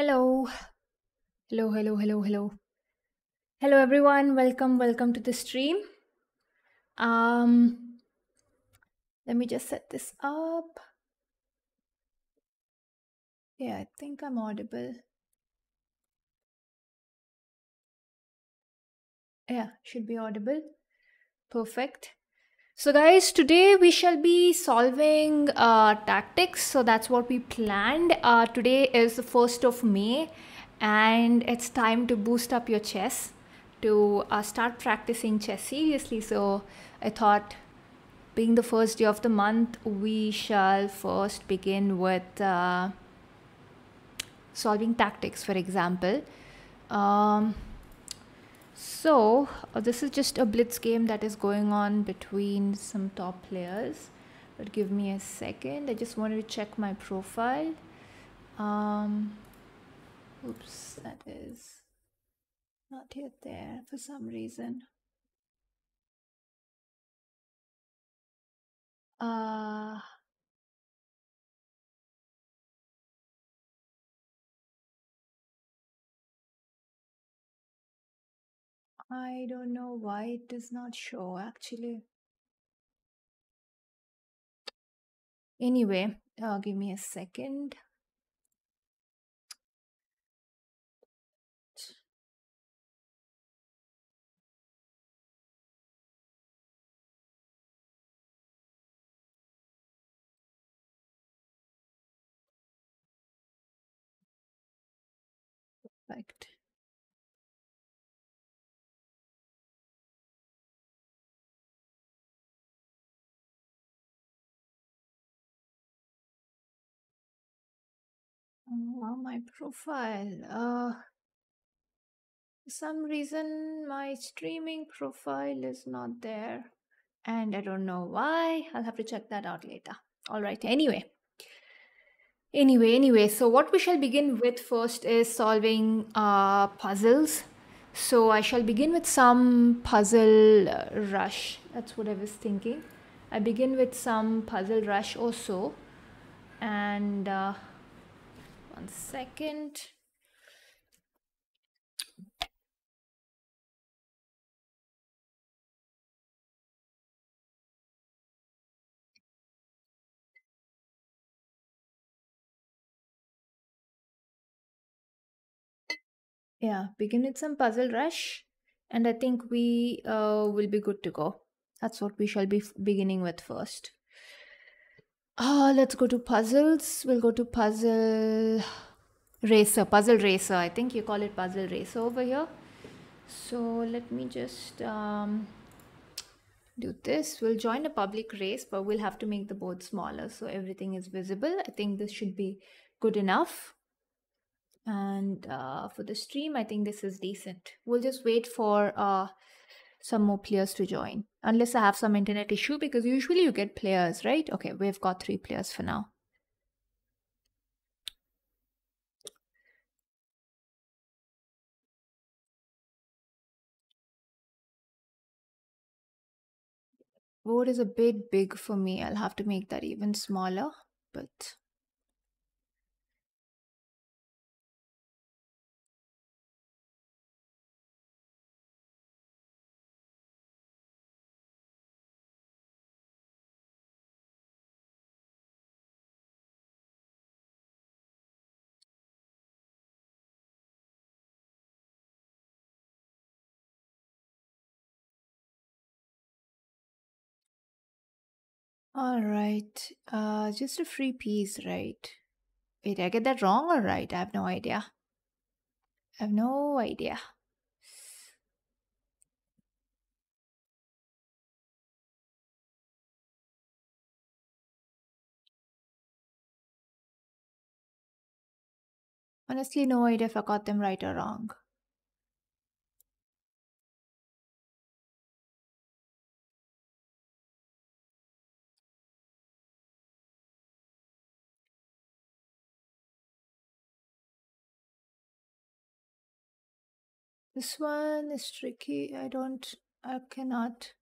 Hello. Hello, hello, hello, hello. Hello everyone. Welcome, welcome to the stream. Um let me just set this up. Yeah, I think I'm audible. Yeah, should be audible. Perfect. So guys, today we shall be solving uh, tactics. So that's what we planned. Uh, today is the 1st of May and it's time to boost up your chess to uh, start practicing chess seriously. So I thought being the first day of the month, we shall first begin with uh, solving tactics, for example. Um, so uh, this is just a blitz game that is going on between some top players. But give me a second. I just wanted to check my profile. Um, oops, that is not yet there for some reason. Uh, I don't know why it does not show actually. Anyway, uh, give me a second. Perfect. Oh, my profile. Uh, for some reason, my streaming profile is not there. And I don't know why. I'll have to check that out later. All right. Anyway. Anyway, anyway, so what we shall begin with first is solving uh, puzzles. So I shall begin with some puzzle uh, rush. That's what I was thinking. I begin with some puzzle rush also. And uh, one second. Yeah, begin with some puzzle rush. And I think we uh, will be good to go. That's what we shall be beginning with first. Uh, let's go to puzzles. We'll go to puzzle racer, puzzle racer. I think you call it puzzle racer over here. So let me just um, do this. We'll join a public race, but we'll have to make the board smaller so everything is visible. I think this should be good enough. And uh, for the stream, I think this is decent. We'll just wait for uh, some more players to join. Unless I have some internet issue, because usually you get players, right? Okay, we've got three players for now. Board is a bit big for me. I'll have to make that even smaller, but All right. Uh, just a free piece, right? Wait, I get that wrong or right? I have no idea. I have no idea. Honestly, no idea if I got them right or wrong. This one is tricky. I don't, I cannot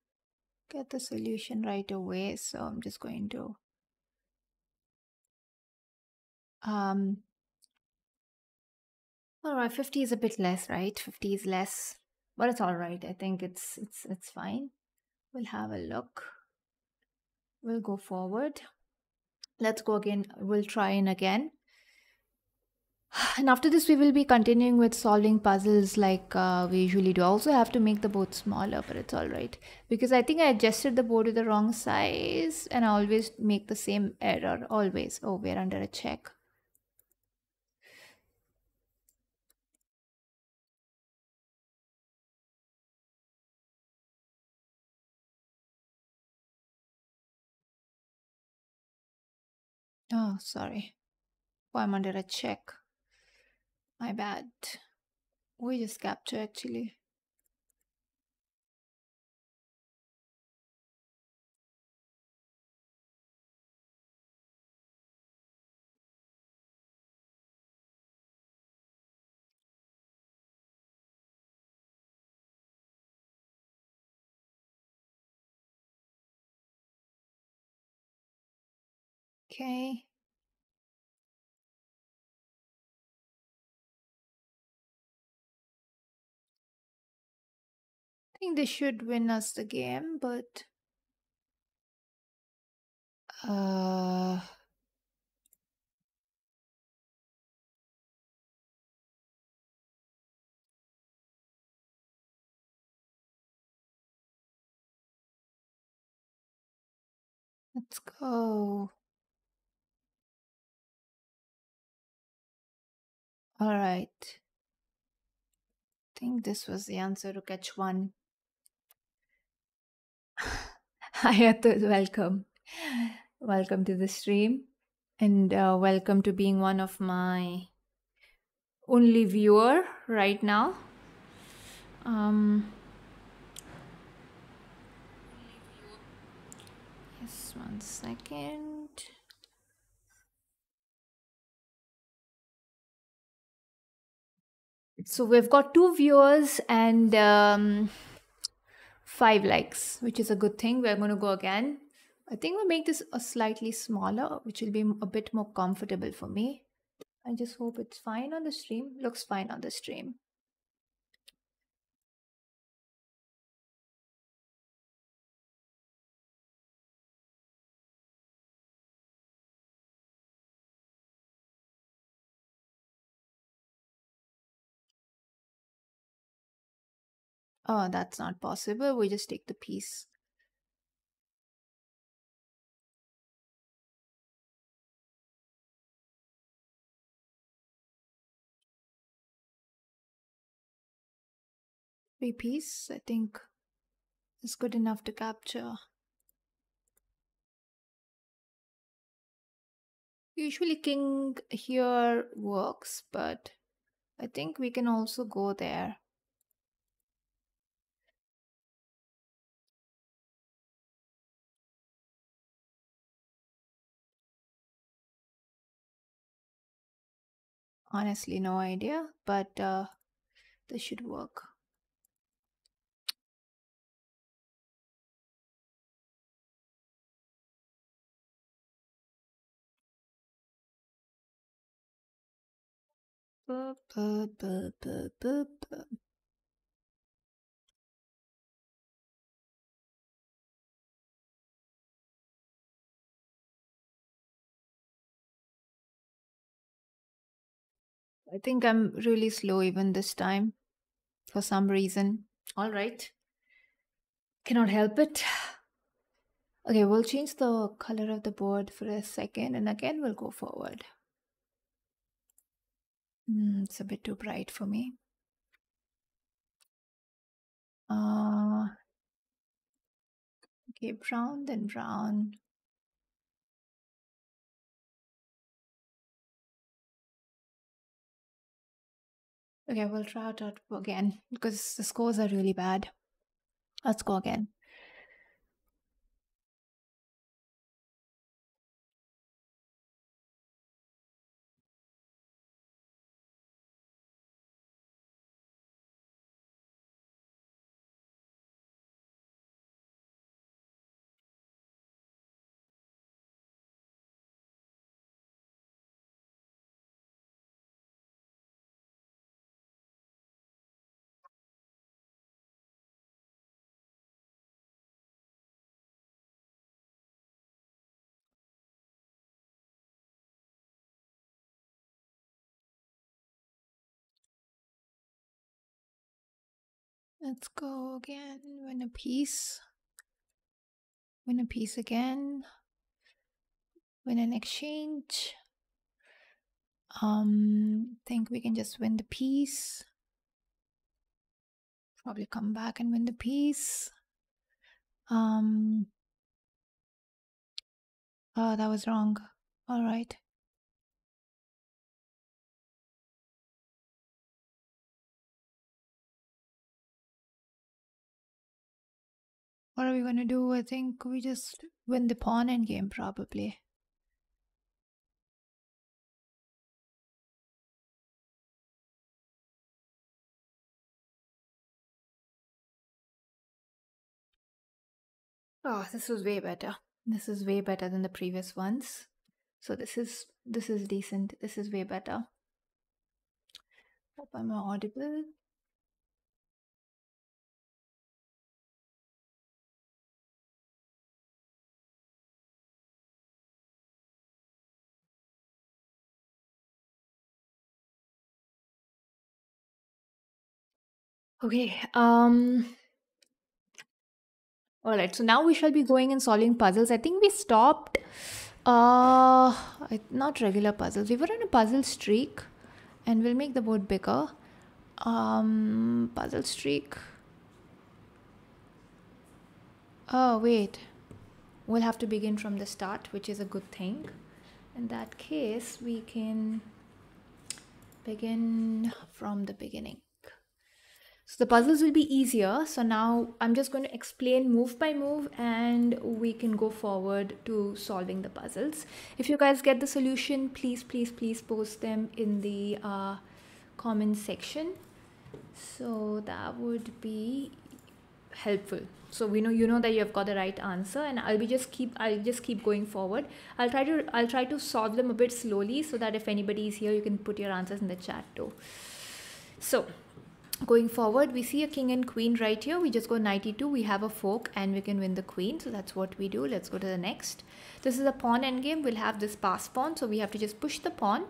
get the solution right away. So I'm just going to um, All right, 50 is a bit less, right? 50 is less, but it's all right. I think it's it's it's fine. We'll have a look. We'll go forward. Let's go again. We'll try in again. And after this, we will be continuing with solving puzzles like uh, we usually do. I also have to make the board smaller, but it's all right. Because I think I adjusted the board to the wrong size and I always make the same error. Always. Oh, we're under a check. Oh, sorry. Oh, I'm under a check. My bad. We just capture actually. Okay. I think they should win us the game, but uh let's go. All right. I think this was the answer to catch one. Hayatul, welcome. Welcome to the stream. And uh, welcome to being one of my only viewer right now. Um, yes, one second. So we've got two viewers and um, five likes, which is a good thing. We're going to go again. I think we'll make this a slightly smaller, which will be a bit more comfortable for me. I just hope it's fine on the stream. Looks fine on the stream. Oh, that's not possible. We just take the piece. Three piece, I think, is good enough to capture. Usually king here works, but I think we can also go there. Honestly, no idea, but uh, this should work. Buh, buh, buh, I think I'm really slow even this time for some reason. All right. Cannot help it. Okay, we'll change the color of the board for a second and again we'll go forward. Mm, it's a bit too bright for me. Uh, okay, brown, then brown. Okay, we'll try out again because the scores are really bad. Let's go again. Let's go again. Win a piece. Win a piece again. Win an exchange. Um, think we can just win the piece. Probably come back and win the piece. Um, oh, that was wrong. All right. What are we gonna do? I think we just win the pawn end game probably. Oh, this was way better. This is way better than the previous ones. So this is this is decent. This is way better. Hope I'm audible. Okay. Um. All right. So now we shall be going and solving puzzles. I think we stopped. Uh, not regular puzzles. We were on a puzzle streak, and we'll make the board bigger. Um, puzzle streak. Oh wait, we'll have to begin from the start, which is a good thing. In that case, we can begin from the beginning. So the puzzles will be easier. So now I'm just going to explain move by move and we can go forward to solving the puzzles. If you guys get the solution, please, please, please post them in the uh, comment section. So that would be helpful. So we know you know that you have got the right answer and I'll be just keep I'll just keep going forward. I'll try to I'll try to solve them a bit slowly so that if anybody is here you can put your answers in the chat too. So going forward we see a king and queen right here. We just go knight e2 we have a fork and we can win the queen. So that's what we do. Let's go to the next. This is a pawn endgame. We'll have this pass pawn. So we have to just push the pawn.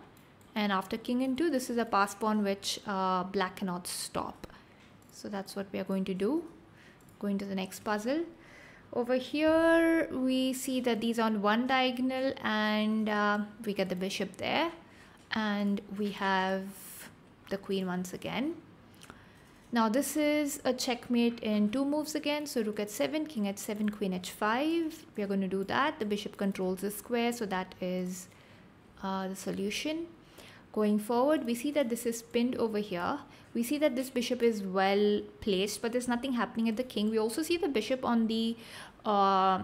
And after king and 2 this is a pass pawn which uh, black cannot stop. So that's what we are going to do. Going to the next puzzle. Over here we see that these on one diagonal and uh, we get the bishop there. And we have the queen once again now this is a checkmate in two moves again. So rook h7, king h7, queen h5. We are going to do that. The bishop controls the square. So that is uh, the solution. Going forward, we see that this is pinned over here. We see that this bishop is well placed, but there's nothing happening at the king. We also see the bishop on the uh,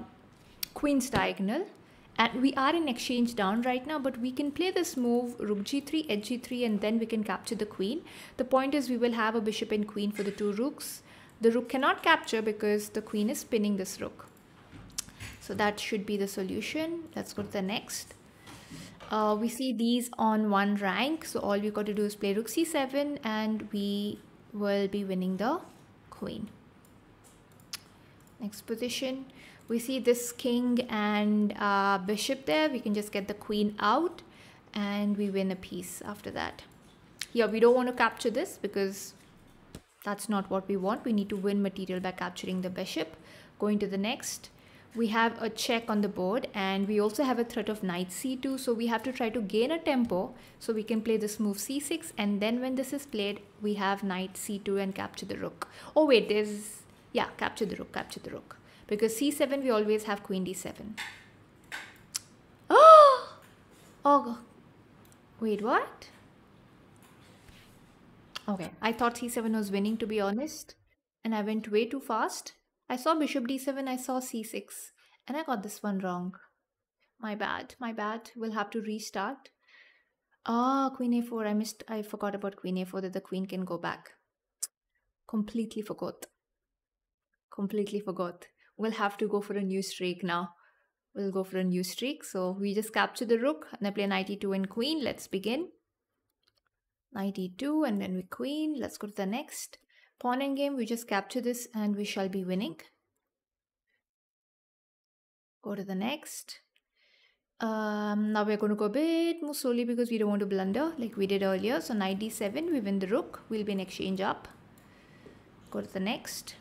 queen's diagonal and we are in exchange down right now but we can play this move rook g3 h g3 and then we can capture the queen. The point is we will have a bishop and queen for the two rooks. The rook cannot capture because the queen is pinning this rook. So that should be the solution. Let's go to the next. Uh, we see these on one rank. So all we got to do is play rook c7 and we will be winning the queen. Next position we see this king and uh, bishop there. We can just get the queen out and we win a piece after that. Here we don't want to capture this because that's not what we want. We need to win material by capturing the bishop. Going to the next we have a check on the board and we also have a threat of knight c2 so we have to try to gain a tempo so we can play this move c6 and then when this is played we have knight c2 and capture the rook. Oh wait there's yeah capture the rook capture the rook because c7 we always have queen d7 oh oh wait what? Okay. I thought c7 was winning to be honest. And i went way too fast. I saw bishop d7 i saw c6 and i got this one wrong. My bad my bad. We'll have to restart. Ah queen a4 i missed i forgot about queen a4 that the queen can go back. Completely forgot. Completely forgot we'll have to go for a new streak now. We'll go for a new streak. So we just capture the rook and I play knight e2 and queen. Let's begin. Knight e2 and then we queen. Let's go to the next. Pawn end game, we just capture this and we shall be winning. Go to the next. Um, now we're going to go a bit more slowly because we don't want to blunder like we did earlier. So knight d7, we win the rook. We'll be in exchange up go to the next.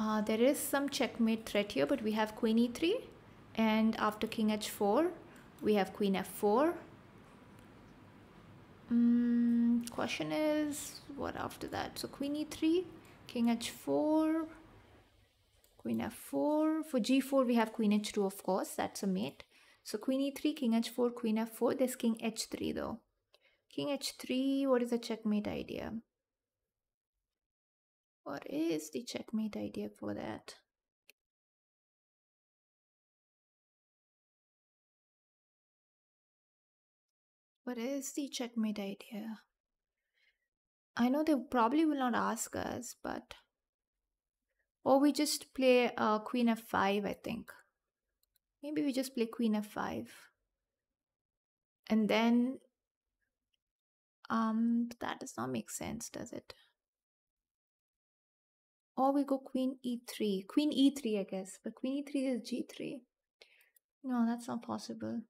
Uh, there is some checkmate threat here, but we have queen e3. And after king h4, we have queen f4. Mm, question is, what after that? So queen e3, king h4, queen f4. For g4, we have queen h2, of course. That's a mate. So queen e3, king h4, queen f4. There's king h3, though. King h3, what is the checkmate idea? What is the checkmate idea for that? What is the checkmate idea? I know they probably will not ask us, but... Or we just play uh, queen f5, I think. Maybe we just play queen f5. And then... Um, that does not make sense, does it? Or we go queen e3. Queen e3, I guess. But queen e3 is g3. No, that's not possible.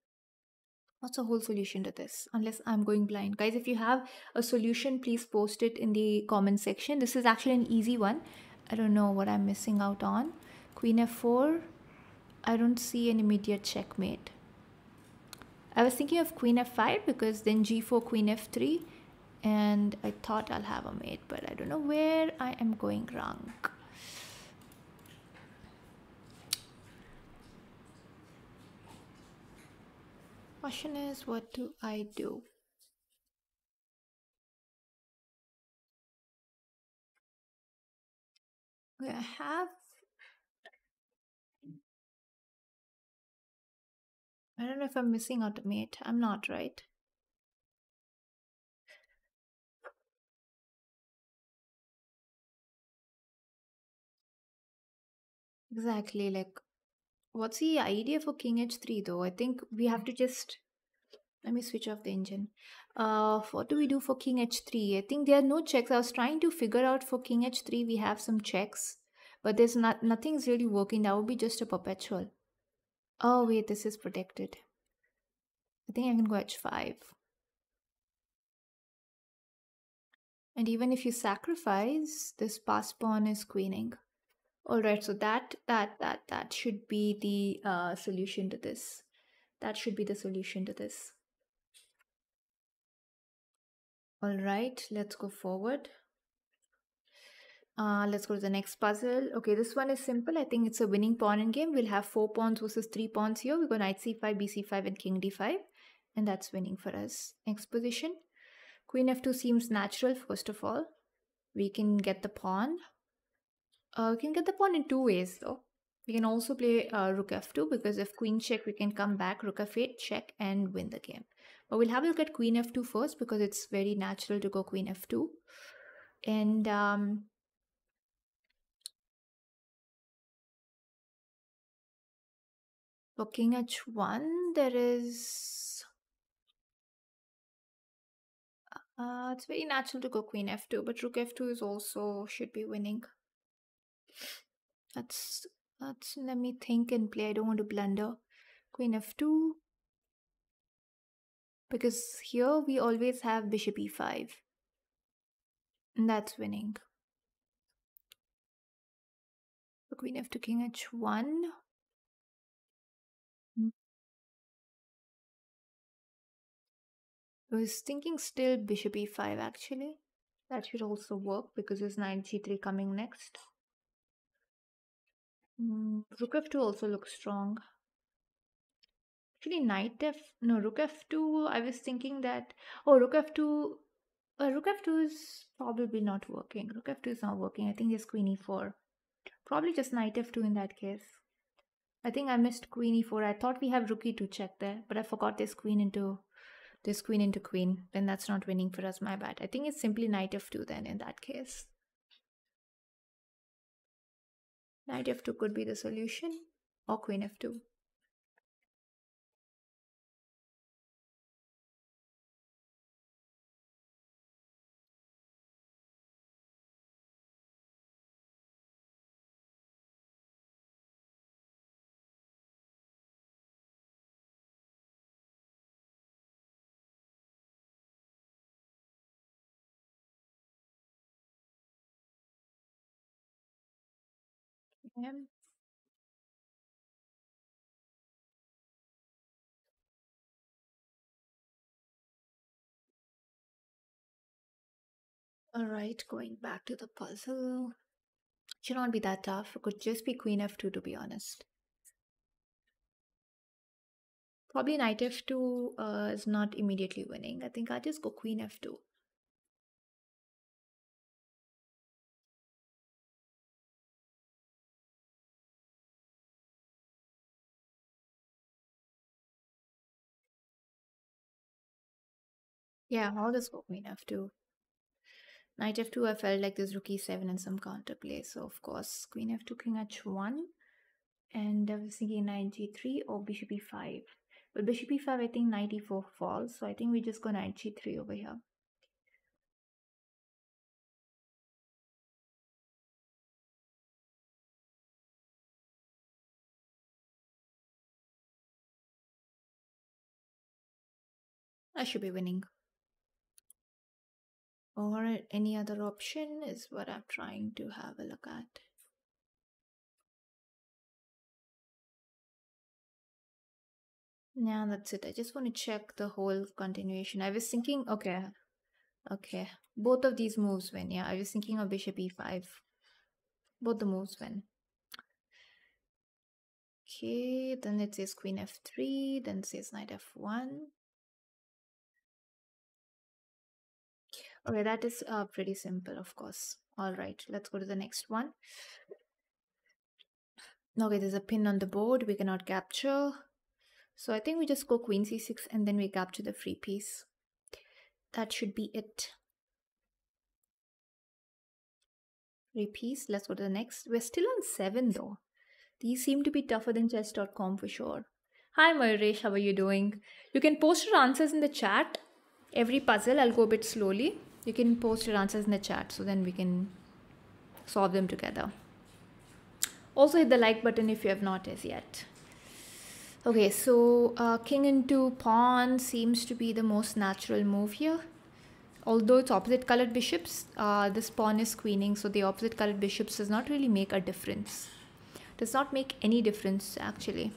What's the whole solution to this? Unless I'm going blind. Guys, if you have a solution, please post it in the comment section. This is actually an easy one. I don't know what I'm missing out on. Queen f4. I don't see an immediate checkmate. I was thinking of queen f5 because then g4, queen f3 and I thought I'll have a mate, but I don't know where I am going wrong. Question is, what do I do? I have I don't know if I'm missing out a mate. I'm not, right? Exactly. Like, what's the idea for King H3 though? I think we have to just let me switch off the engine. Uh, what do we do for King H3? I think there are no checks. I was trying to figure out for King H3 we have some checks, but there's not nothing's really working. That would be just a perpetual. Oh wait, this is protected. I think I can go H5. And even if you sacrifice, this pass pawn is queening all right so that that that that should be the uh, solution to this. That should be the solution to this. All right let's go forward. Uh, let's go to the next puzzle. Okay this one is simple. I think it's a winning pawn endgame. We'll have four pawns versus three pawns here. We go knight c5 bc5 and king d5 and that's winning for us. Next position. Queen f2 seems natural first of all. We can get the pawn uh, we can get the pawn in two ways though. We can also play uh, rook f2 because if queen check, we can come back, rook f8, check and win the game. But we'll have a look at queen f2 first because it's very natural to go queen f2. And um, for king h1, there is... Uh, it's very natural to go queen f2, but rook f2 is also should be winning. That's that's let me think and play. I don't want to blunder. Queen f2. Because here we always have bishop e5. And that's winning. Queen f2, king h1. Hmm. I was thinking still bishop e5 actually. That should also work because there's knight g3 coming next. Mm, rook f2 also looks strong. Actually, knight f no rook f2. I was thinking that oh rook f2. Uh, rook f2 is probably not working. Rook f2 is not working. I think there's queen e4. Probably just knight f2 in that case. I think I missed queen e4. I thought we have rook e2 check there, but I forgot this queen into this queen into queen. Then that's not winning for us. My bad. I think it's simply knight f2 then in that case. Knight f2 could be the solution or queen f2. Yeah. All right, going back to the puzzle. Should not be that tough. It could just be queen f2 to be honest. Probably knight f2 uh, is not immediately winning. I think i just go queen f2. Yeah, I'll just go queen f2. Knight f2, I felt like there's rook e7 and some counterplay. So, of course, queen f2, king h1. And I was thinking knight g3 or bishop e5. But bishop e5, I think knight e4 falls. So I think we just go knight g3 over here. I should be winning. Or any other option is what I'm trying to have a look at. Yeah, that's it. I just want to check the whole continuation. I was thinking, okay, okay, both of these moves win. Yeah, I was thinking of bishop e5. Both the moves win. Okay, then it says queen f3, then it says knight f1. Okay, that is uh, pretty simple, of course. All right, let's go to the next one. Okay, there's a pin on the board we cannot capture. So I think we just go queen c6 and then we capture the free piece. That should be it. Free piece. Let's go to the next. We're still on 7 though. These seem to be tougher than chess.com for sure. Hi Mayuresh, how are you doing? You can post your answers in the chat. Every puzzle, I'll go a bit slowly. You can post your answers in the chat so then we can solve them together. Also hit the like button if you have not as yet. Okay, so uh, king into pawn seems to be the most natural move here. Although it's opposite colored bishops, uh, this pawn is queening, so the opposite colored bishops does not really make a difference. Does not make any difference actually.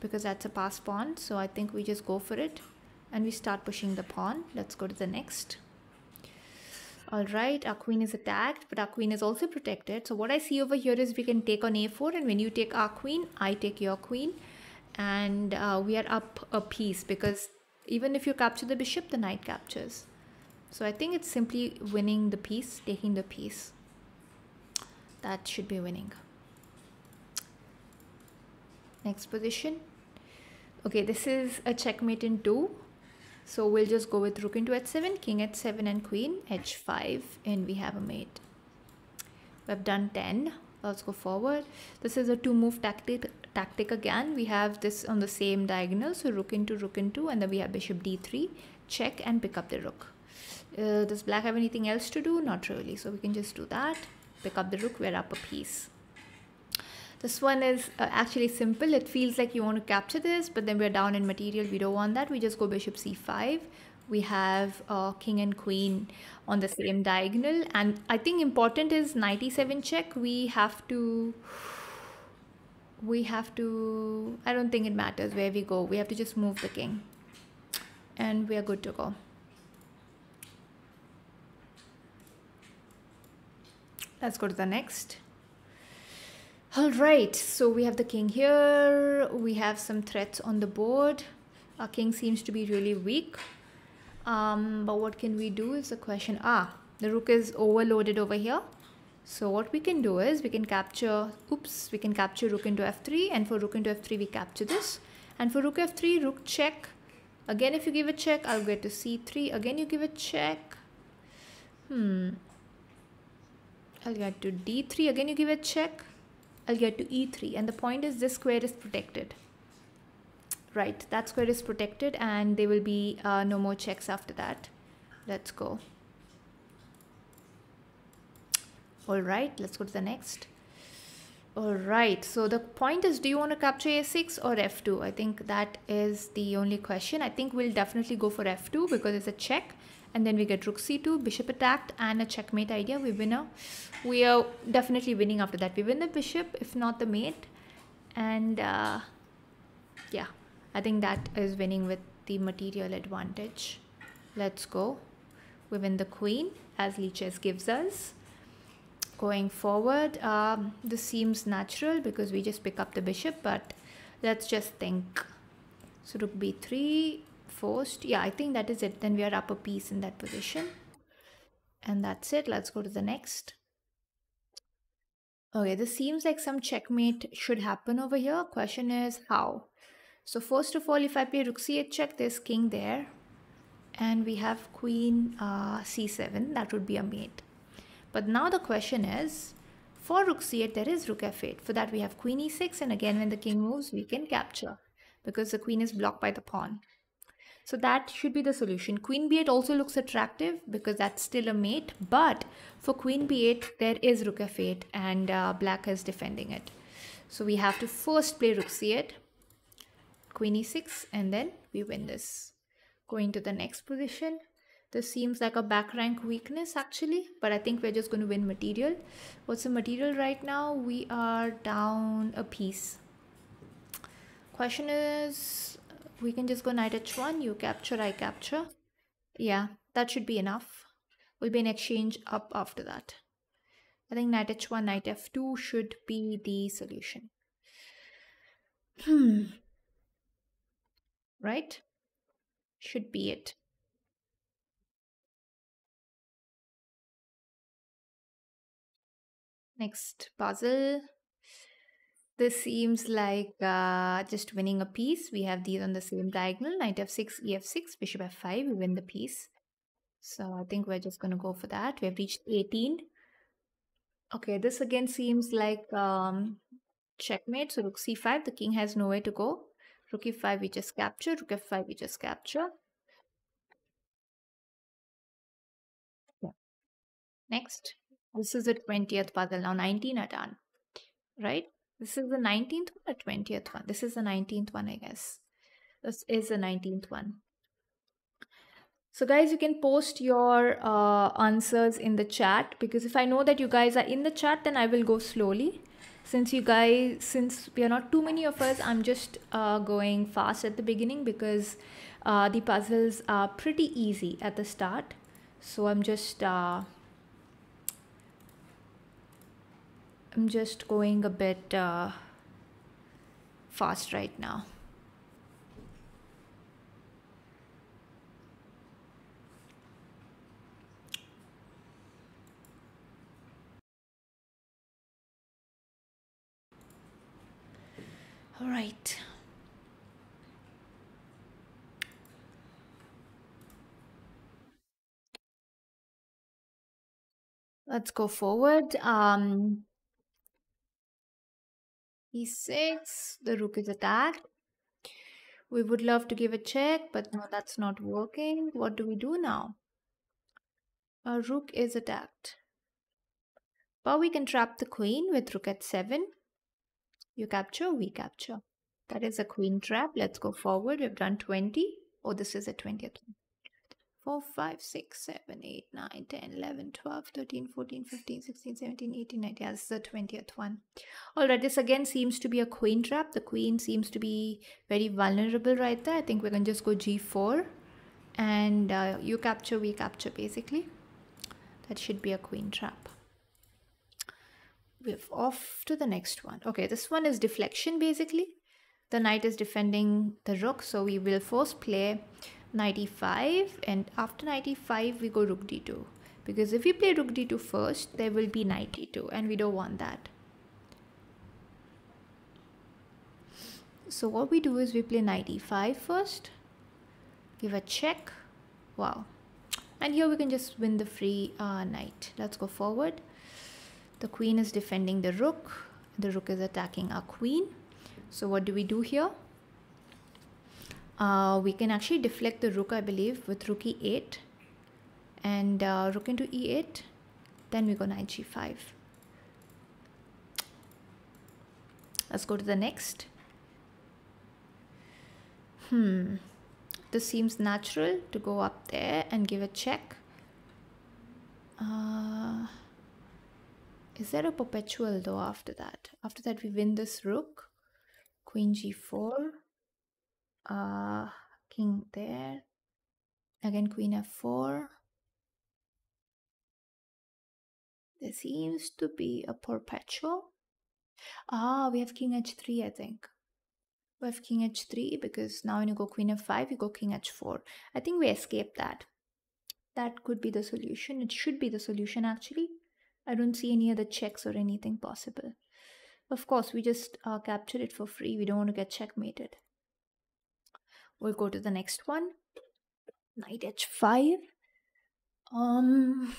Because that's a pass pawn, so I think we just go for it. And we start pushing the pawn. Let's go to the next. All right, our queen is attacked, but our queen is also protected. So what I see over here is we can take on a4 and when you take our queen, I take your queen. And uh, we are up a piece because even if you capture the bishop, the knight captures. So I think it's simply winning the piece, taking the piece. That should be winning. Next position. Okay, this is a checkmate in two. So we'll just go with rook into h7, king h7 and queen h5 and we have a mate. We've done 10. Let's go forward. This is a two move tactic tactic again. We have this on the same diagonal. So rook into rook into and then we have bishop d3, check and pick up the rook. Uh, does black have anything else to do? Not really. So we can just do that. Pick up the rook. We're up a piece. This one is uh, actually simple. It feels like you want to capture this, but then we're down in material. We don't want that. We just go bishop c5. We have uh, king and queen on the same diagonal. And I think important is 97 check. We have to... We have to... I don't think it matters where we go. We have to just move the king. And we are good to go. Let's go to the next. All right, so we have the king here. We have some threats on the board. Our king seems to be really weak. Um, but what can we do is the question. Ah, the rook is overloaded over here. So what we can do is we can capture, oops, we can capture rook into f3 and for rook into f3 we capture this. And for rook f3, rook check. Again, if you give a check, I'll get to c3. Again, you give a check. Hmm. I'll get to d3. Again, you give a check. I'll get to e3 and the point is this square is protected. Right that square is protected and there will be uh, no more checks after that. Let's go. All right let's go to the next. All right so the point is do you want to capture a6 or f2 i think that is the only question. I think we'll definitely go for f2 because it's a check and then we get rook c2 bishop attacked and a checkmate idea. We win a we are definitely winning after that. We win the bishop if not the mate. And uh, yeah i think that is winning with the material advantage. Let's go. We win the queen as lichess gives us. Going forward um, this seems natural because we just pick up the bishop but let's just think. So rook b3 forced. Yeah i think that is it. Then we are up a piece in that position. And that's it. Let's go to the next. Okay this seems like some checkmate should happen over here. Question is how? So first of all if i play rook c8 check there's king there. And we have queen uh, c7 that would be a mate. But now the question is for rook c8 there is rook f8 for that we have queen e6 and again when the king moves we can capture. Because the queen is blocked by the pawn so that should be the solution. Queen b8 also looks attractive because that's still a mate. But for queen b8, there is rook f8 and uh, black is defending it. So we have to first play rook c8, queen e6, and then we win this. Going to the next position. This seems like a back rank weakness actually, but I think we're just going to win material. What's the material right now? We are down a piece. Question is we can just go knight h1 you capture i capture. Yeah that should be enough. Will be an exchange up after that. I think knight h1 knight f2 should be the solution. Hmm. Right? Should be it. Next puzzle this seems like uh, just winning a piece. We have these on the same diagonal. Knight f6, ef6, bishop f5. We win the piece. So I think we're just going to go for that. We have reached 18. Okay, this again seems like um, checkmate. So rook c5, the king has nowhere to go. Rook e5, we just capture. Rook f5, we just capture. Yeah. Next. This is the 20th puzzle. Now 19 are done. Right? This is the 19th one or 20th one? This is the 19th one, I guess. This is the 19th one. So guys, you can post your uh, answers in the chat because if I know that you guys are in the chat, then I will go slowly. Since you guys, since we are not too many of us, I'm just uh, going fast at the beginning because uh, the puzzles are pretty easy at the start. So I'm just uh, I'm just going a bit uh, fast right now. All right. Let's go forward. Um, e6 the rook is attacked we would love to give a check but no that's not working. What do we do now? Our rook is attacked. But we can trap the queen with rook at 7 you capture we capture. That is a queen trap. Let's go forward. We've done 20 oh this is a 20th 4, 5, 6, 7, 8, 9, 10, 11, 12, 13, 14, 15, 16, 17, 18, 19. Yeah, this is the 20th one. Alright, this again seems to be a queen trap. The queen seems to be very vulnerable right there. I think we can just go g4 and uh, you capture, we capture basically. That should be a queen trap. We're off to the next one. Okay, this one is deflection basically. The knight is defending the rook, so we will first play 95 and after 95 we go rook d2 because if we play rook d2 first there will be knight d2 and we don't want that. So what we do is we play knight e5 first give a check. Wow. And here we can just win the free uh, knight. Let's go forward. The queen is defending the rook. The rook is attacking our queen. So what do we do here uh, we can actually deflect the rook I believe with rook e8 and uh, rook into e8 then we go knight g5 let's go to the next. Hmm. This seems natural to go up there and give a check. Uh, is there a perpetual though after that? After that, we win this rook, queen g4, uh, king there, again queen f4. There seems to be a perpetual. Ah, we have king h3, I think. We have king h3 because now when you go queen f5, you go king h4. I think we escaped that. That could be the solution. It should be the solution actually. I don't see any other checks or anything possible. Of course, we just uh, capture it for free. We don't want to get checkmated. We'll go to the next one. Knight h5. Um,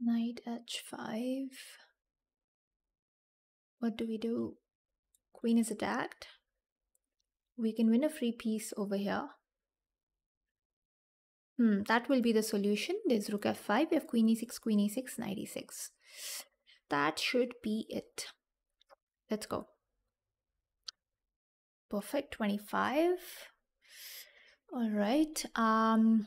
Knight h5. What do we do? Queen is attacked. We can win a free piece over here. Hmm, that will be the solution. There's rook f5. We have queen e6, queen e6, knight e6. That should be it. Let's go. Perfect, 25. All right. Um,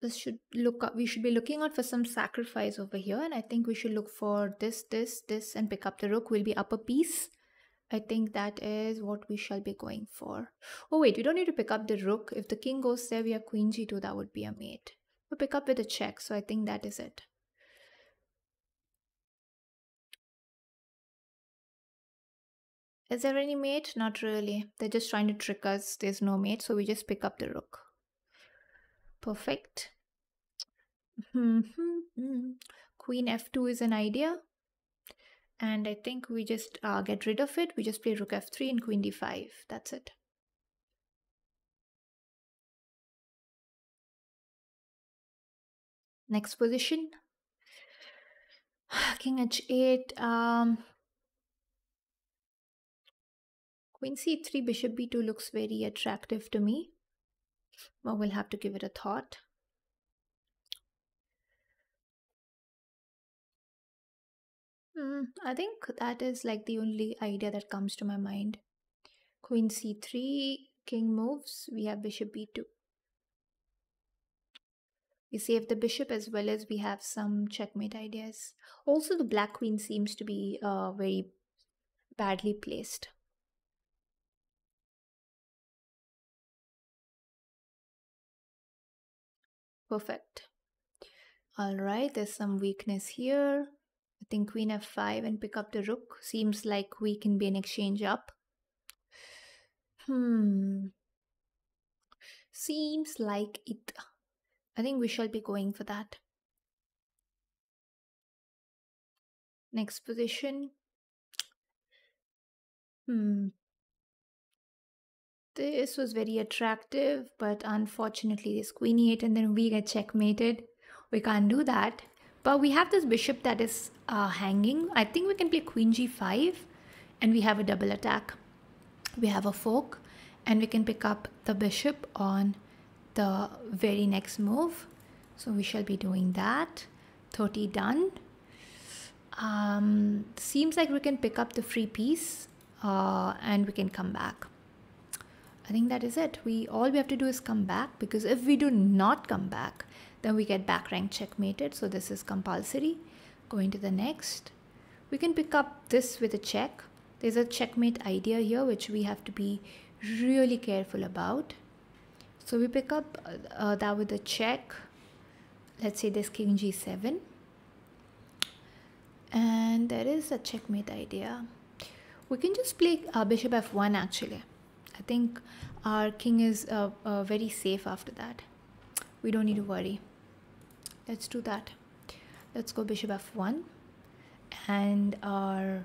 this should look up we should be looking out for some sacrifice over here and i think we should look for this this this and pick up the rook will be upper piece i think that is what we shall be going for oh wait we don't need to pick up the rook if the king goes there we have queen g2 that would be a mate we pick up with a check so i think that is it Is there any mate? Not really. They're just trying to trick us. There's no mate, so we just pick up the rook. Perfect. Queen f2 is an idea. And I think we just uh, get rid of it. We just play rook f3 and queen d5. That's it. Next position. King h8. Um, queen c3, bishop b2 looks very attractive to me. Well, we'll have to give it a thought. Mm, I think that is like the only idea that comes to my mind. Queen c3, king moves, we have bishop b2. We save the bishop as well as we have some checkmate ideas. Also, the black queen seems to be uh, very badly placed. Perfect. All right, there's some weakness here. I think queen f5 and pick up the rook. Seems like we can be an exchange up. Hmm. Seems like it. I think we shall be going for that. Next position. Hmm. This was very attractive, but unfortunately this queen e8 and then we get checkmated. We can't do that. But we have this bishop that is uh, hanging. I think we can play queen g5 and we have a double attack. We have a fork and we can pick up the bishop on the very next move. So we shall be doing that. 30 done. Um, seems like we can pick up the free piece uh, and we can come back. I think that is it. We all we have to do is come back because if we do not come back, then we get back rank checkmated. So this is compulsory. Going to the next. We can pick up this with a check. There's a checkmate idea here which we have to be really careful about. So we pick up uh, uh that with a check. Let's say this king g7. And there is a checkmate idea. We can just play uh, bishop f1 actually. I think our king is uh, uh, very safe after that. We don't need to worry. Let's do that. Let's go bishop f1 and our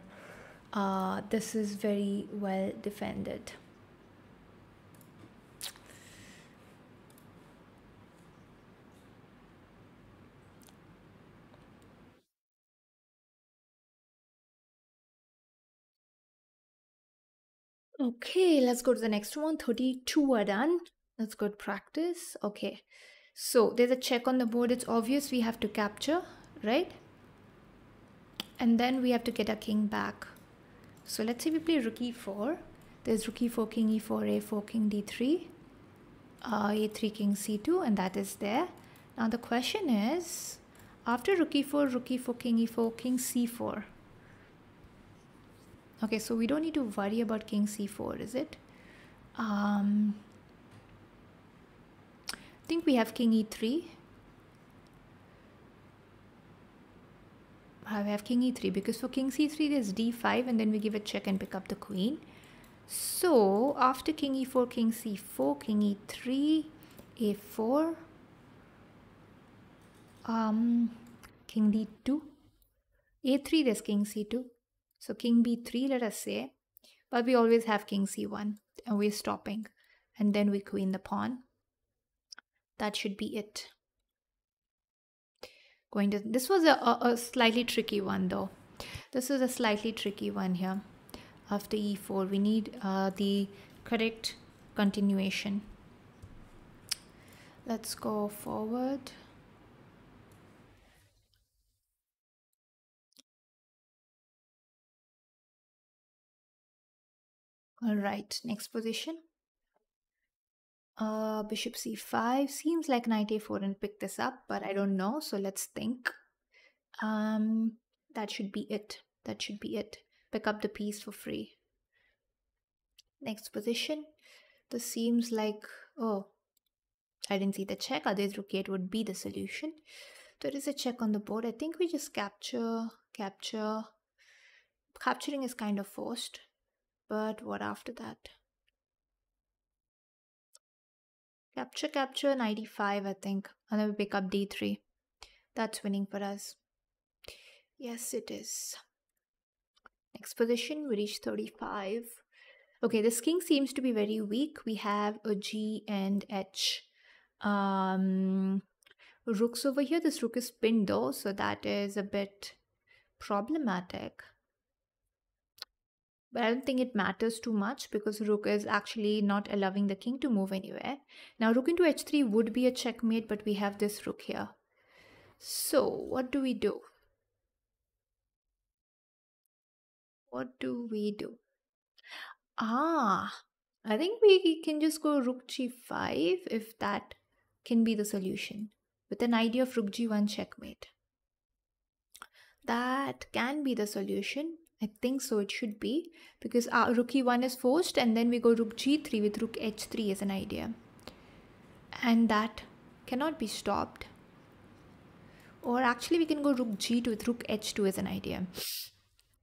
uh, this is very well defended. Okay, let's go to the next one. 32 are done. That's good practice. Okay, so there's a check on the board. It's obvious we have to capture, right? and then we have to get a king back. So let's say we play rook e4. There's rook e4, king e4, a4, king d3, uh, a3, king c2, and that is there. Now the question is, after rook e4, rook e4, king e4, king c4. Okay, so we don't need to worry about king c4, is it? Um, I think we have king e3 I have king e3 because for king c3 there's d5 and then we give a check and pick up the queen. So after king e4, king c4, king e3, a4, um, king d2, a3 there's king c2. So king b3 let us say, but we always have king c1 and we're stopping and then we queen the pawn. That should be it. Going to this was a, a, a slightly tricky one though. This is a slightly tricky one here. After e4 we need uh, the correct continuation. Let's go forward all right next position uh, bishop c5 seems like knight a4 and pick this up, but I don't know. So let's think. Um, that should be it. That should be it. Pick up the piece for free. Next position. This seems like, oh, I didn't see the check. Otherwise, rook 8 would be the solution. There is a check on the board. I think we just capture, capture. Capturing is kind of forced. But what after that? Capture, capture, 95, I think. And then we pick up d3. That's winning for us. Yes, it is. Next position, we reach 35. Okay, this king seems to be very weak. We have a g and h. Um, rooks over here. This rook is pinned though, so that is a bit problematic but I don't think it matters too much because rook is actually not allowing the king to move anywhere. Now rook into h3 would be a checkmate, but we have this rook here. So what do we do? What do we do? Ah, I think we can just go rook g5 if that can be the solution with an idea of rook g1 checkmate. That can be the solution I think so it should be because our rook e1 is forced and then we go rook g3 with rook h3 as an idea. And that cannot be stopped. Or actually we can go rook g2 with rook h2 as an idea.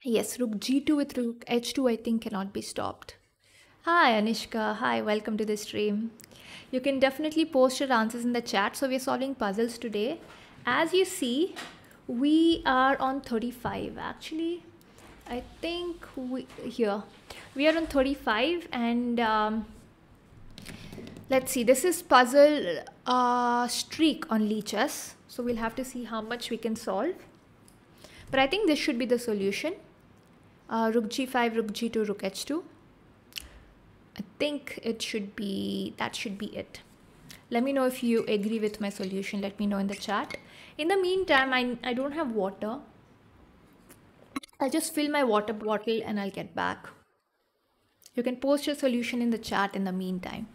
Yes, rook g2 with rook h2 I think cannot be stopped. Hi Anishka, hi, welcome to the stream. You can definitely post your answers in the chat. So we're solving puzzles today. As you see, we are on 35 actually I think we here. We are on 35 and um, let's see. This is puzzle uh, streak on lichess. So we'll have to see how much we can solve. But I think this should be the solution. Uh, rook g5 rook g2 rook h2 I think it should be that should be it. Let me know if you agree with my solution. Let me know in the chat. In the meantime I, I don't have water I'll just fill my water bottle and I'll get back. You can post your solution in the chat in the meantime.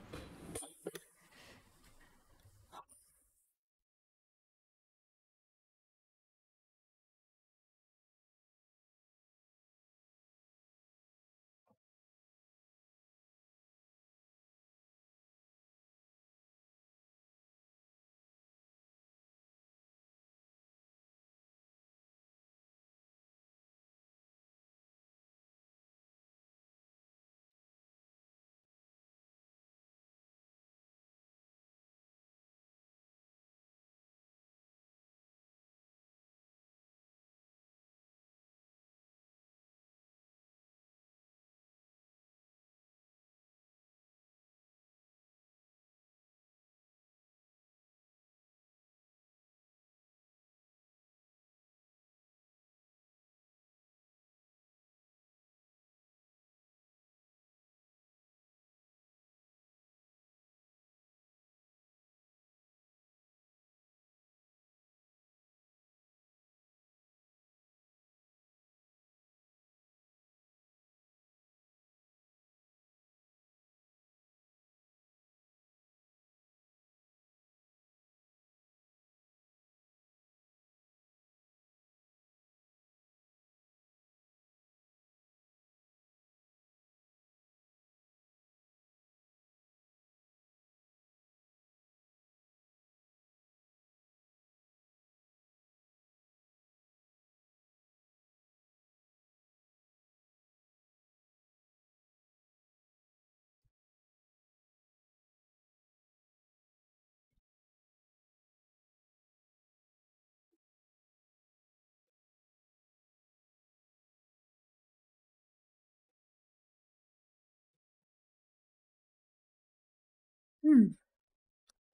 Hmm.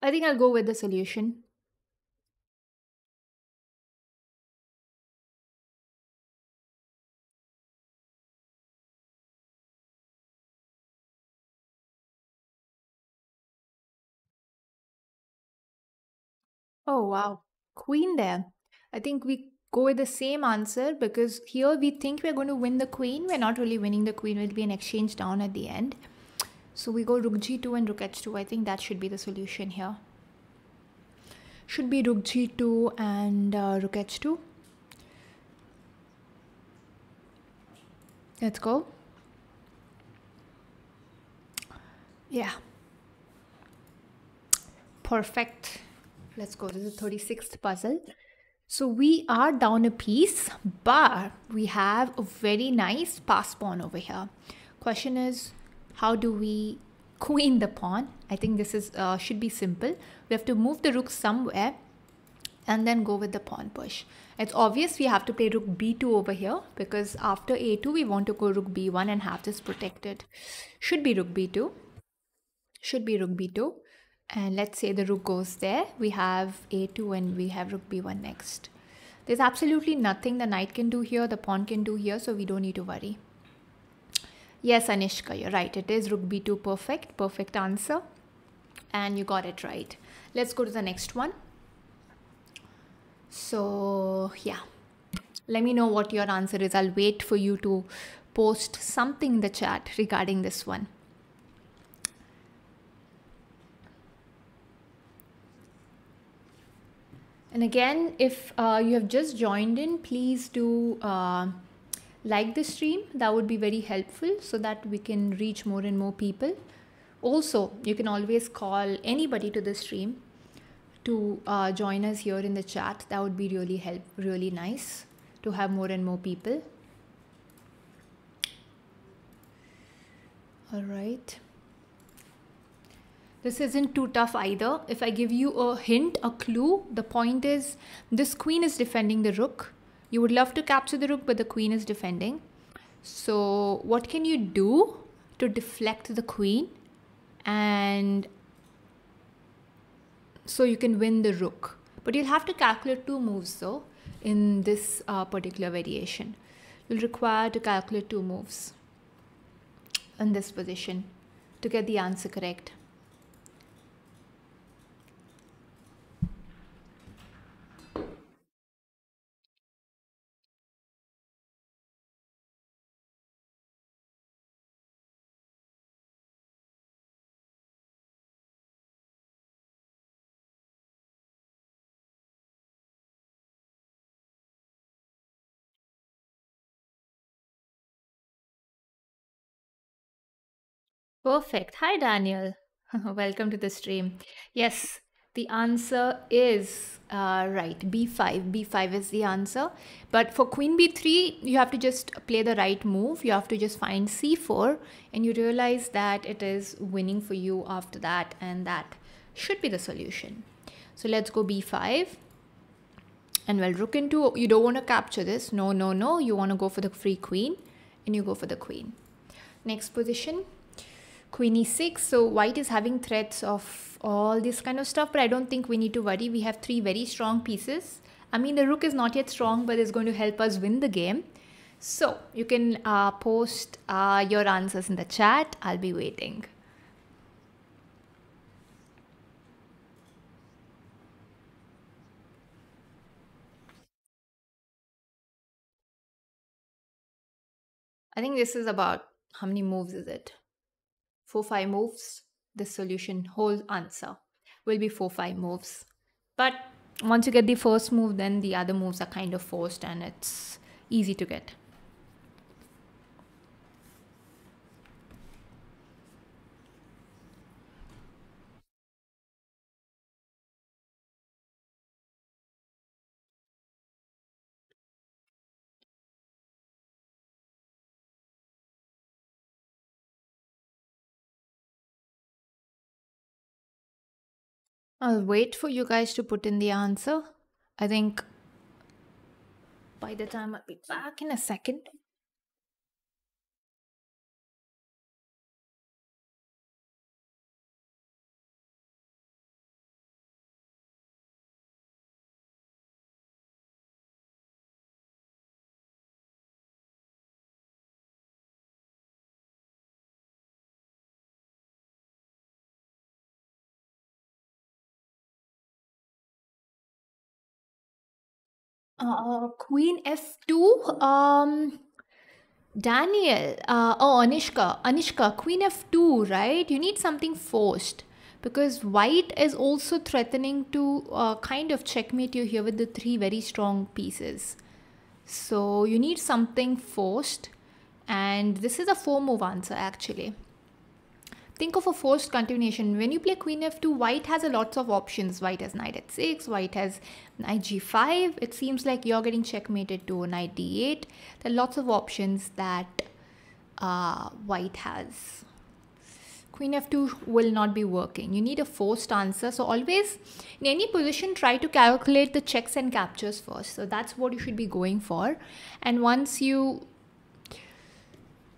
I think I'll go with the solution. Oh, wow. Queen there. I think we go with the same answer because here we think we're going to win the queen. We're not really winning the queen. It'll be an exchange down at the end. So we go rook g2 and rook h2. I think that should be the solution here. Should be rook g2 and uh, rook h2. Let's go. Yeah. Perfect. Let's go to the 36th puzzle. So we are down a piece, but we have a very nice pass pawn over here. Question is, how do we queen the pawn? I think this is uh, should be simple. We have to move the rook somewhere and then go with the pawn push. It's obvious we have to play rook b2 over here because after a2 we want to go rook b1 and have this protected. Should be rook b2. Should be rook b2 and let's say the rook goes there we have a2 and we have rook b1 next there's absolutely nothing the knight can do here the pawn can do here so we don't need to worry yes anishka you're right. It is rook b2 perfect perfect answer. And you got it right. Let's go to the next one. So yeah. Let me know what your answer is. I'll wait for you to post something in the chat regarding this one. And again, if uh, you have just joined in, please do uh, like the stream. That would be very helpful so that we can reach more and more people. Also, you can always call anybody to the stream to uh, join us here in the chat. That would be really help, really nice to have more and more people. All right. This isn't too tough either. If I give you a hint, a clue, the point is this queen is defending the rook. You would love to capture the rook, but the queen is defending. So what can you do to deflect the queen? And so you can win the rook. But you'll have to calculate two moves though in this uh, particular variation. You'll require to calculate two moves in this position to get the answer correct. Perfect. Hi, Daniel. Welcome to the stream. Yes, the answer is uh, right. B5. B5 is the answer. But for queen b3, you have to just play the right move. You have to just find c4 and you realize that it is winning for you after that and that should be the solution. So let's go b5. And well, rook into, you don't want to capture this. No, no, no. You want to go for the free queen and you go for the queen. Next position, queen e6 so white is having threats of all this kind of stuff but i don't think we need to worry. We have three very strong pieces. I mean the rook is not yet strong but it's going to help us win the game. So you can uh, post uh, your answers in the chat. I'll be waiting. I think this is about how many moves is it? Four five moves the solution whole answer will be four five moves. But once you get the first move then the other moves are kind of forced and it's easy to get I'll wait for you guys to put in the answer. I think by the time I'll be back in a second. Uh, queen f2. Um, Daniel. Uh, oh, Anishka. Anishka, queen f2, right? You need something forced because white is also threatening to uh, kind of checkmate you here with the three very strong pieces. So you need something forced, and this is a four move answer actually. Think of a forced continuation. When you play queen f2, white has a lots of options. White has knight h6, white has knight g5. It seems like you're getting checkmated to knight d8. There are lots of options that uh, white has. Queen f2 will not be working. You need a forced answer. So always, in any position, try to calculate the checks and captures first. So that's what you should be going for. And once you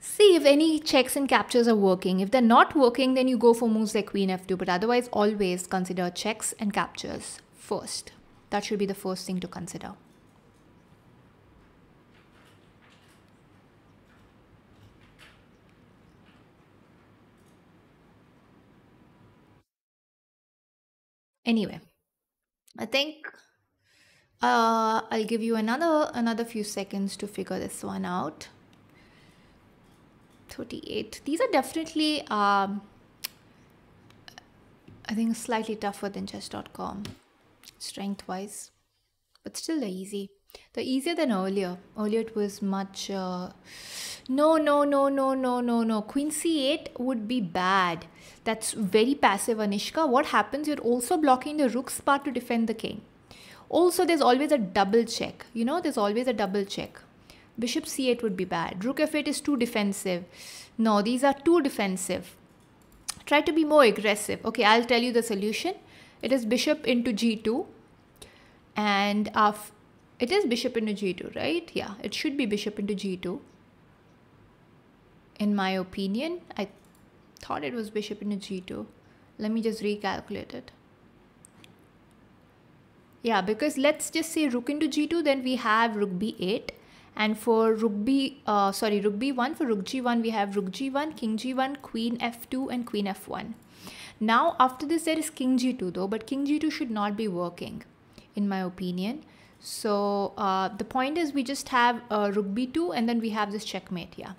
see if any checks and captures are working. If they're not working, then you go for moves like queen f2, but otherwise always consider checks and captures first. That should be the first thing to consider. Anyway, I think uh, I'll give you another another few seconds to figure this one out. 38. These are definitely, um, I think, slightly tougher than chess.com, strength wise, but still they're easy. They're easier than earlier. Earlier it was much. Uh, no, no, no, no, no, no, no. Queen c8 would be bad. That's very passive, Anishka. What happens? You're also blocking the rook's part to defend the king. Also, there's always a double check. You know, there's always a double check. Bishop c8 would be bad. Rook f8 is too defensive. No, these are too defensive. Try to be more aggressive. Okay, I'll tell you the solution. It is bishop into g2. And af it is bishop into g2, right? Yeah, it should be bishop into g2. In my opinion, I thought it was bishop into g2. Let me just recalculate it. Yeah, because let's just say rook into g2, then we have rook b8 and for rook b, uh, sorry, rook b1, for rook g1, we have rook g1, king g1, queen f2 and queen f1. Now after this there is king g2 though, but king g2 should not be working in my opinion. So uh, the point is we just have uh, rook b2 and then we have this checkmate here.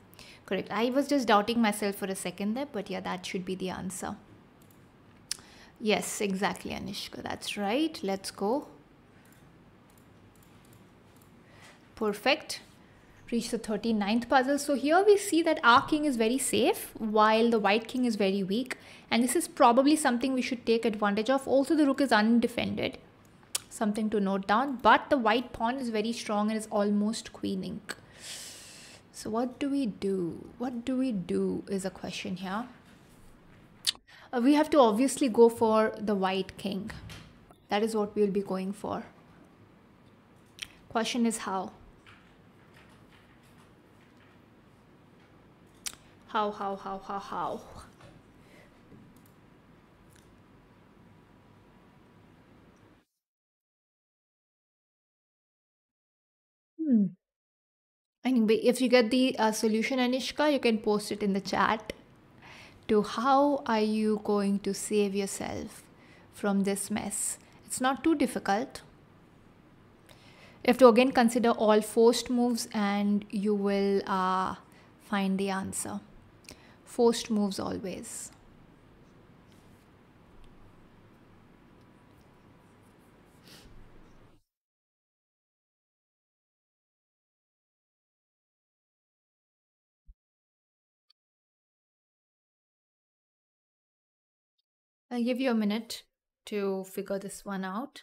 Correct. I was just doubting myself for a second there, but yeah, that should be the answer. Yes, exactly, Anishka. That's right. Let's go. Perfect. Reach the 39th puzzle. So here we see that our king is very safe while the white king is very weak. And this is probably something we should take advantage of. Also the rook is undefended. Something to note down. But the white pawn is very strong and is almost queening. So what do we do? What do we do is a question here. Uh, we have to obviously go for the white king. That is what we'll be going for. Question is how? How, how, how, how, how? Hmm. Anyway, if you get the uh, solution, Anishka, you can post it in the chat to how are you going to save yourself from this mess. It's not too difficult. You have to again consider all forced moves and you will uh, find the answer forced moves always. I'll give you a minute to figure this one out.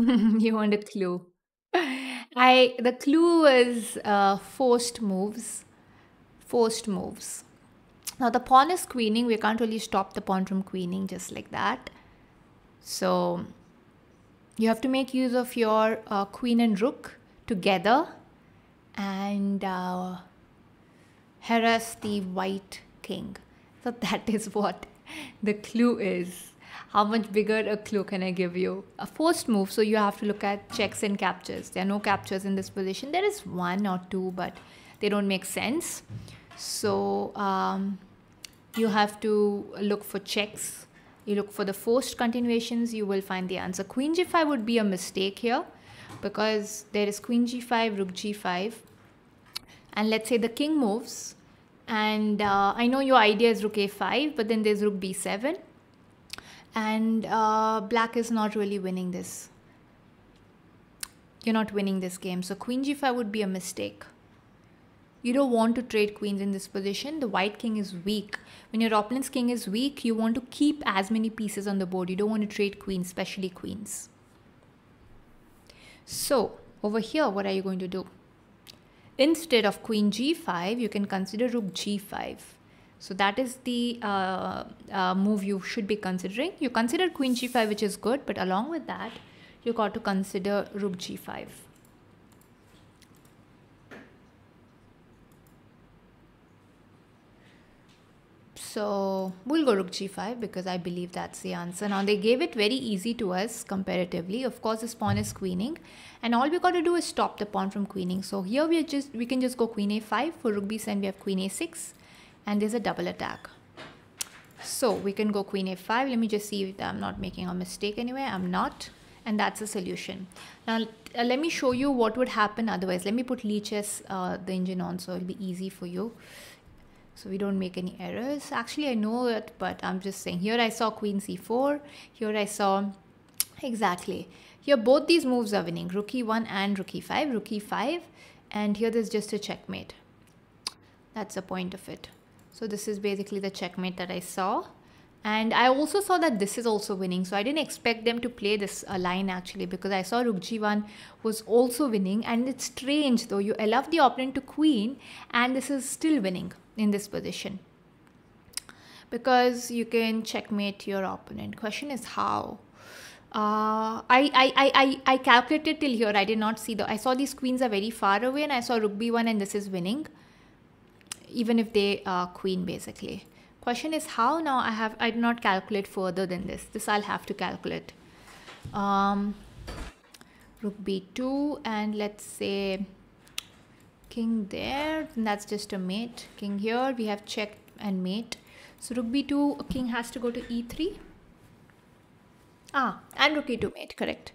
you want a clue. I the clue is uh, forced moves. Forced moves. Now the pawn is queening. We can't really stop the pawn from queening just like that. So you have to make use of your uh, queen and rook together and uh, harass the white king. So that is what the clue is. How much bigger a clue can I give you? A forced move, so you have to look at checks and captures. There are no captures in this position. There is one or two, but they don't make sense. So um, you have to look for checks. You look for the forced continuations, you will find the answer. Queen g5 would be a mistake here because there is queen g5, rook g5. And let's say the king moves and uh, I know your idea is rook a5 but then there's rook b7 and uh, black is not really winning this. You're not winning this game. So queen g5 would be a mistake. You don't want to trade queens in this position. The white king is weak. When your opponent's king is weak you want to keep as many pieces on the board. You don't want to trade queens especially queens. So over here what are you going to do? Instead of queen g5, you can consider rook g5. So that is the uh, uh, move you should be considering. You consider queen g5, which is good, but along with that, you got to consider rook g5. So we'll go rook g5 because I believe that's the answer. Now they gave it very easy to us comparatively. Of course, this pawn is queening and all we got to do is stop the pawn from queening. So here we are just we can just go queen a5 for rook b7 we have queen a6 and there's a double attack. So we can go queen a5. Let me just see if I'm not making a mistake anyway. I'm not. And that's the solution. Now uh, let me show you what would happen otherwise. Let me put lichess uh, the engine on so it'll be easy for you. So we don't make any errors. Actually I know it but I'm just saying. Here I saw queen c4 here I saw exactly. Here both these moves are winning. Rook e1 and rook e5 rook e5 and here there's just a checkmate. That's the point of it so this is basically the checkmate that I saw. And I also saw that this is also winning. So I didn't expect them to play this uh, line actually because I saw rook g1 was also winning. And it's strange though. You allow the opponent to queen and this is still winning in this position. Because you can checkmate your opponent. Question is how? Uh, I, I, I, I calculated till here. I did not see the I saw these queens are very far away and I saw rook b1 and this is winning even if they are queen basically. Question is how now I have I did not calculate further than this. This I'll have to calculate. Um, rook b2 and let's say king there. And that's just a mate. King here we have check and mate. So rook b2 king has to go to e3 ah and rook e2 mate correct.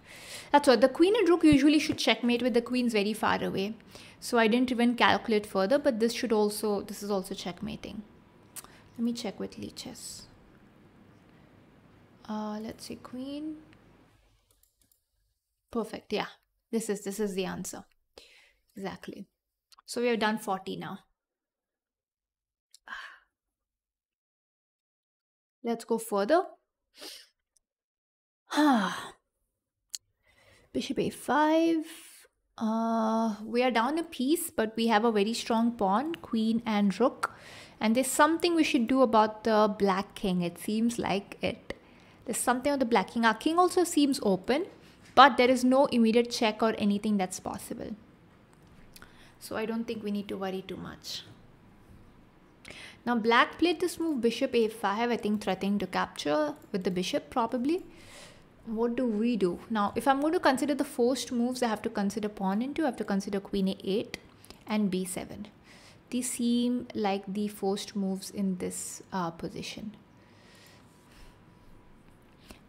That's what the queen and rook usually should checkmate with the queens very far away. So i didn't even calculate further but this should also this is also checkmating. Let me check with lichess. uh let's see, queen. Perfect yeah. This is this is the answer. Exactly. So we have done 40 now. Let's go further. Bishop a5. Uh, we are down a piece, but we have a very strong pawn, queen and rook. And there's something we should do about the black king. It seems like it. There's something on the black king. Our king also seems open, but there is no immediate check or anything that's possible. So I don't think we need to worry too much. Now black played this move bishop a5, I think threatening to capture with the bishop probably. What do we do? Now if I'm going to consider the forced moves, I have to consider pawn into, I have to consider queen a8 and b7. These seem like the forced moves in this uh, position.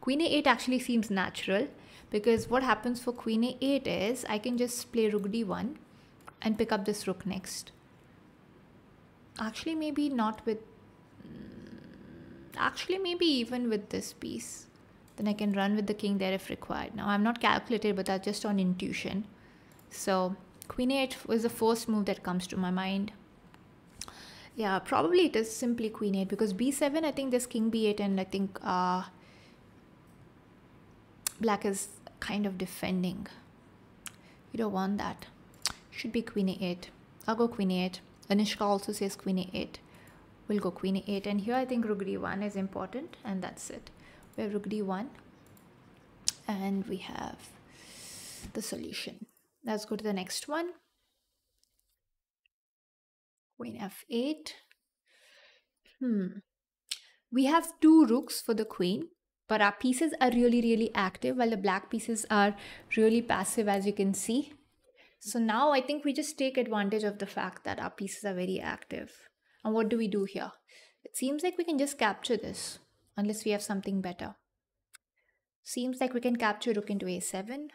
Queen a8 actually seems natural because what happens for queen a8 is I can just play rook d1 and pick up this rook next. Actually, maybe not with... Actually, maybe even with this piece. Then I can run with the king there if required. Now, I'm not calculated, but that's just on intuition. So, queen a8 was the first move that comes to my mind. Yeah, probably it is simply queen 8 because b7, I think there's king b8 and I think uh, black is kind of defending. You don't want that. Should be queen a8. I'll go queen a8. Anishka also says queen a8. We'll go queen a8. And here I think rook d1 is important. And that's it. We have rook d1. And we have the solution. Let's go to the next one. Queen f8. Hmm. We have two rooks for the queen, but our pieces are really, really active while the black pieces are really passive as you can see. So now I think we just take advantage of the fact that our pieces are very active. And what do we do here? It seems like we can just capture this unless we have something better. Seems like we can capture rook into a7.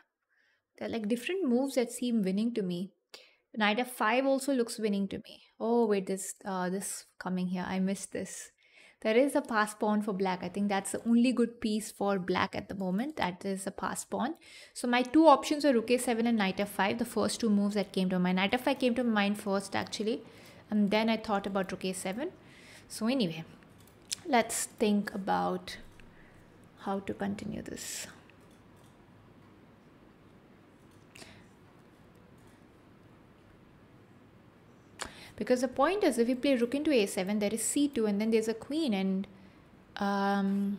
There are like different moves that seem winning to me. Knight f5 also looks winning to me. Oh wait, this uh, this coming here. I missed this. There is a pass pawn for black. I think that's the only good piece for black at the moment. That is a pass pawn. So my two options are rook a7 and knight f5. The first two moves that came to my Knight f5 came to mind first actually. And then I thought about rook a7. So anyway, let's think about how to continue this. because the point is if we play rook into a7 there is c2 and then there's a queen and um,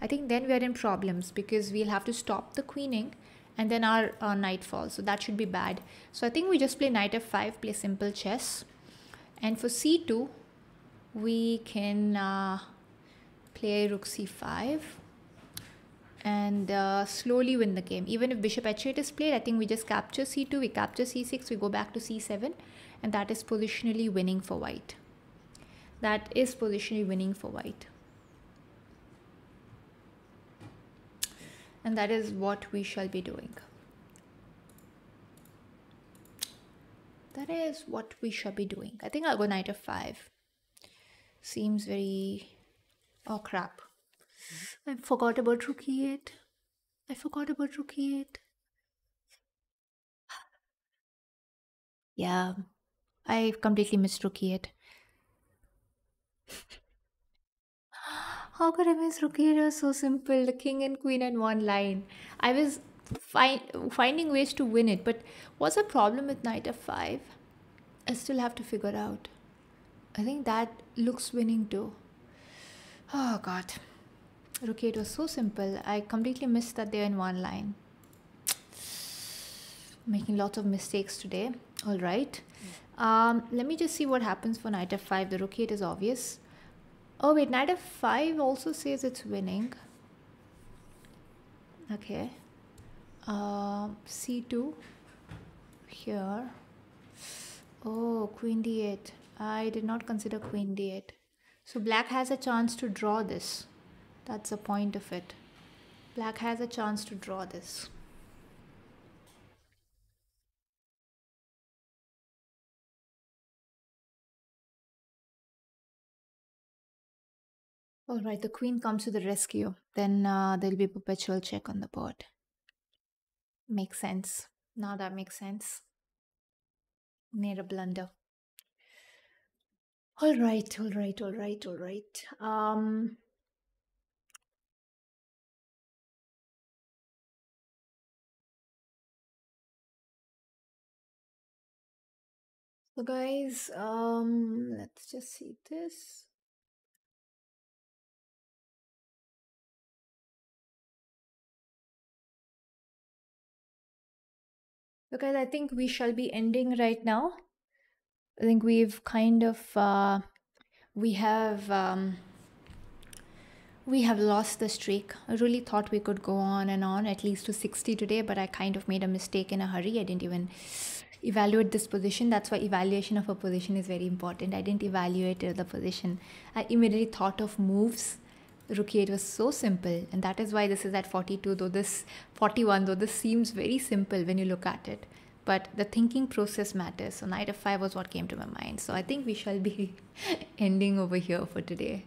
I think then we are in problems because we'll have to stop the queening and then our, our knight falls. So that should be bad. So I think we just play knight f5 play simple chess. And for c2 we can uh, play rook c5 and uh, slowly win the game even if bishop h8 is played I think we just capture c2 we capture c6 we go back to c7 and that is positionally winning for white. That is positionally winning for white. And that is what we shall be doing. That is what we shall be doing. I think I'll go knight f5. Seems very... Oh crap. I forgot about rook e8. I forgot about rook e8. Yeah, I completely missed Rook e8. How could I miss Rook e8? It was so simple. The king and queen in one line. I was fi finding ways to win it, but what's the problem with knight f5? I still have to figure out. I think that looks winning too. Oh god. Rook e8 was so simple. I completely missed that they're in one line. Making lots of mistakes today. All right. Um, let me just see what happens for knight f5. The rook 8 is obvious. Oh wait, knight f5 also says it's winning. Okay. Uh, c2 here. Oh, queen d8. I did not consider queen d8. So black has a chance to draw this. That's the point of it. Black has a chance to draw this. All right, the queen comes to the rescue. Then uh, there'll be perpetual check on the board. Makes sense. Now that makes sense. Made a blunder. All right, all right, all right, all right. Um, so guys, um, let's just see this. because I think we shall be ending right now. I think we've kind of uh, we have um, we have lost the streak. I really thought we could go on and on at least to 60 today, but I kind of made a mistake in a hurry. I didn't even evaluate this position. That's why evaluation of a position is very important. I didn't evaluate the position. I immediately thought of moves rook it was so simple and that is why this is at 42 though this 41 though this seems very simple when you look at it but the thinking process matters. So knight f5 was what came to my mind. So i think we shall be ending over here for today.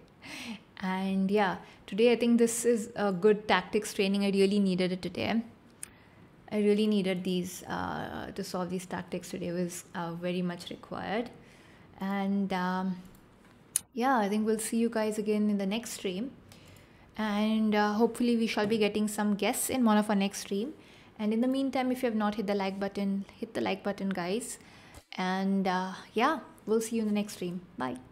And yeah today i think this is a good tactics training. I really needed it today. I really needed these uh, to solve these tactics today it was uh, very much required. And um, yeah i think we'll see you guys again in the next stream. And uh, hopefully we shall be getting some guests in one of our next stream and in the meantime if you have not hit the like button hit the like button guys. And uh, yeah we'll see you in the next stream. Bye